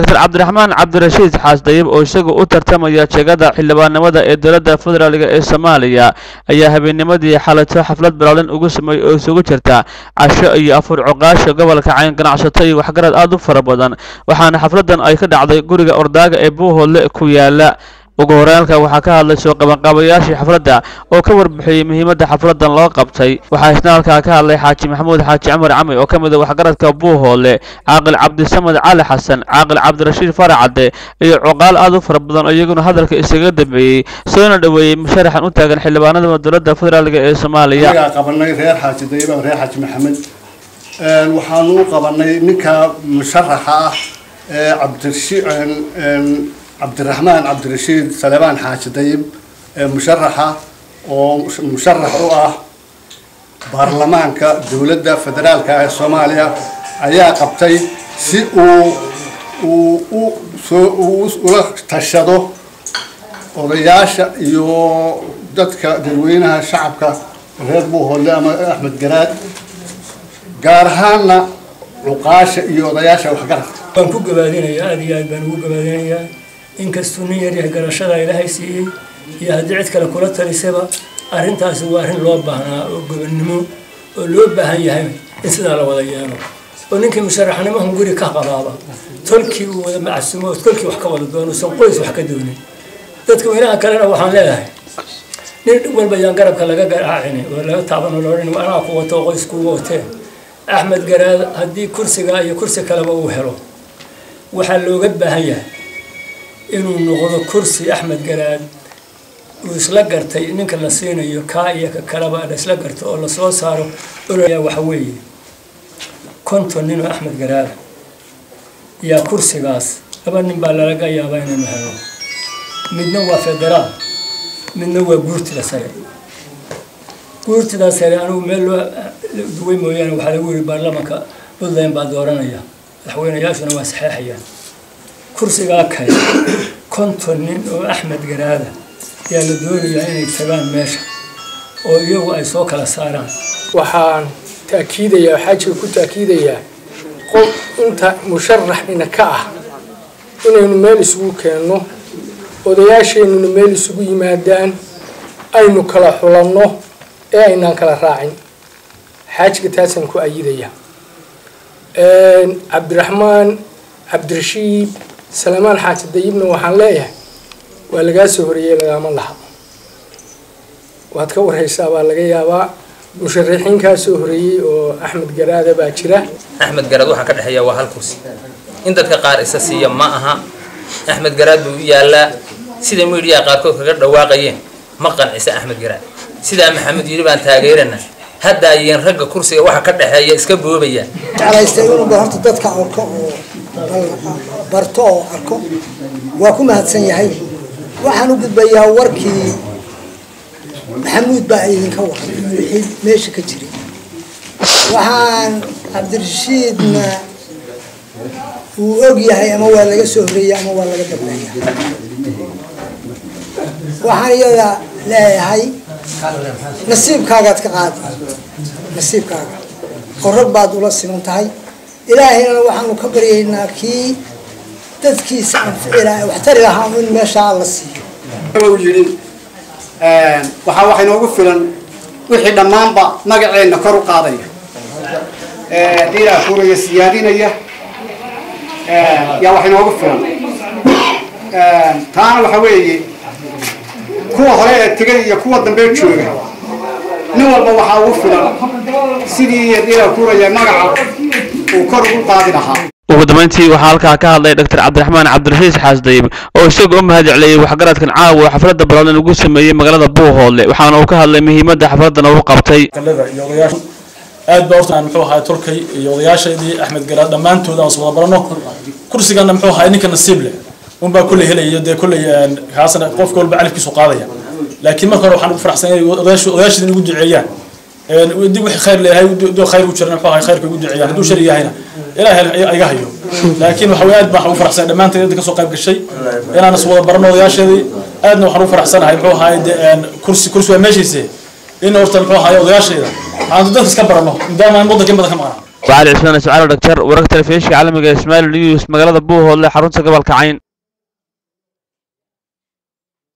dr cabdiraxmaan cabdirashiid xaasdayib oo isagu u tartamaya jegada xildhibaanimada ee dowladda federaalk ee soomaaliya ayaa habeennimadii xalato xaflad balaalan ugu sameeyey oo isugu jirta casho iyo afur cuqaasha gobolka cayn ganacsato iyo waxgarad aad u fara badan. Waxaana xafladan ay ka dhacday guriga ordaaga ee buuhoodle ku yaalla ugu horreynalka waxaa ka hadlay soo qabanqaabayaashii xafladda oo ka warbixiyey muhiimadda xafladan loo qabtay. Waxaa isna halkaa ka hadlay xaaji maxamuud xaaji cumar cami oo ka mid a waxgaradka buuhoole caaqil cabdisamed cali xasan caaqil cabdirashiid faracadde iyo cuqaal aad u fara badan oo iyaguna hadalka isaga dambeeyey. Soona dhoweeyey musharaxan u taagan xildhibaanada dowladda federaalk ee soomaaliya. Qabanay waxaanu qabanay ninka musharaxa ah cabdirashiid cabdiraxmaan cabdirashiid salebaan xaaji dayib ee musharaxa oo musharax u ah baarlamaanka dowladda federaalka ee soomaaliya ayaa qabtay si uu ula tashado odayaasha iyo dadka dadweynaha shacabka reer buuhoodle ama axmed garaad gaar ahaanna cuqaasha iyo odayaasha waxgaradka waan ku gabaadinayaa aada iyo aad baan ugu gabaadinayaa inkastuu nin yaryahay garashada ilaahay siiyey iyo haddii cid kale kula talisaba arrintaasi waa arrin loo baahnaa oo gobonnimo oo loo baahan yahay in sidaa la wada yeelo. Oo ninkii musharaxnimahan guri ka qabaaba tolkii uu wada macsumo tolkii wax ka wada doono qoys wax ka doonin. Dadka weynaha kalena waxaan leedahay nin walba yaan garabka laga garaacin oo laga taaban oo laodhan anaa ku wato qoys kuuga watee axmed garaad haddii kursiga iyo kursi kaleba uu helo waxaa looga baahan yahay inuu noqdo kursi axmed garaad uu isla gartay ninka la siinayo kaa iyo ka kaleba la isla garto oo la soo saaro olaya waxa weeye konton nin oo axmed garaada yaa kursigaas laba nin baa lalaga yaabaa inaynu helo. Midna waa federaal midna waa guurtida sare. Guurtida sare anigu meel loo duway mooyaane waxaa lagu yiri baarlamaanka puntland baa dooranaya madaxweynayaashuna waa saxeexayaan kursigaa kale konton nin oo axmed garaada ayaa la doonayaa inay tagaan meesha oo iyagu ay soo kala saaraan. Waxaan taakiidayaa xaajiga ku taakiidayaa qof inta musharaxina ka ah inaynu meel isugu keenno odayaasheennuna meel isugu yimaadaan aynu kala xulanno ee aynaan kala raacin. Xaajiga taasaan ku ayidaya cabdiraxmaan cabdirashiid salamaan xaaji dayibna waxaan leeyahay waa lagaa soo horeeyey lagaama laha waad ka warhaysaa baa laga yaabaa. Musharaxiin kaa soo horeeyey oo axmed garaada baa jira. Axmed garaad waxaa ka dhexeeya waa hal kursi. In dadka qaar isa siiya ma aha. Axmed garaad buu u yaallaa. Sida miidhiyaha qaarkood kaga dhawaaqayeen ma qancisa axmed garaad. Sidaa maxamed yidhi baan taageerana hadda ayeen ragga kursiga waxa ka dhexeeya iska boobaya barto oo arko waa ku mahadsan yahay. Waxaan u gudbayaa warkii maxamuud baa idinka waray wixii meesha ka jiray. Waxaan cabdirashiidna uu og yahay ama waa laga soo horeeyay ama waa laga dambeeya waxaan iyada leeyahay nasiibkaagaad ka qaadi nasiibkaaga. Oo baad ula siman tahay. Ilaahayna waxaanu ka baryaynaa kii dadkiisa anfici lahaa waxtari lahaa in meeshaa la siiyo. U yidhi waxaa waxa inoogu filan wixii dhammaanba magaceenna kor u qaadaya. Dhiiraa kuraya siyaadinaya. Yaa wax inoogu filan. Taana waxa weeye kuwa hore ee tegay iyo kuwa dambe jooga. Nin walba waxaa ugu filan sidii dhiiraa kuraya magaca uu kor ugu qaadi lahaa ugu dambeyntii waxaa halkaa ka hadlay dr cabdiraxmaan cabdirashiid xaasdayib oo isaga u mahad celiyey waxgaradkan caawa xafladda balaalan ugu sameeyey magaalada buuhoodle waxaana uu ka hadlay muhiimadda xafladdan uu qabtay. Aad baa horta muxuu ahaa tolkay iyo odayaashaydii axmed garaad dhammaantood aan iswada barano. Kursigana muxuu ahaa ninka nasiib leh. Unbaa kulley helaya dee kulley kaasna qofka walba califkiisu qaadaya. Laakiin marka hore waxaan ugu faraxsan inay odayaashada igu duceeyaan. Dib wixii khayr leeyahay khayr u jirana muxuu ahaa khayrka igu duceeyaan. Hadduu shari yahayna ilaah iga hayo. Laakiin waxawey aad baan u faraxsan. Dhammaanteen inta ka soo qayb gashay. Inaan is wada barano odayaasheedii aadna waxaan u faraxsanahay muxuu ahaay kursi kursi waa meeshiise. In horta muxuu ahaay odayaashayda aan dadka iska barano. Maadaama aan waddanka in badan ka maqnaa. Waxaa la codsanaya sucaalo dhaktar wararka telefishinka caalamiga ee ismaail news magaalada buuhoodle xarunta gobolka cayn.